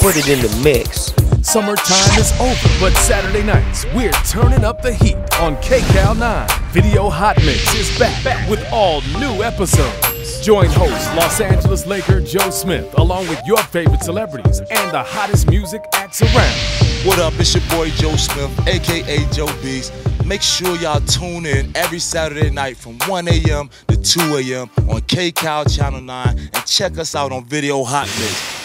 put it in the mix. Summertime is over, but Saturday nights, we're turning up the heat on KCAL 9. Video Hot Mix is back with all new episodes. Join host Los Angeles Laker Joe Smith along with your favorite celebrities and the hottest music acts around. What up? It's your boy Joe Smith, aka Joe Beast. Make sure y'all tune in every Saturday night from 1 a.m. to 2 a.m. on KCAL Channel 9 and check us out on Video Hot Mix.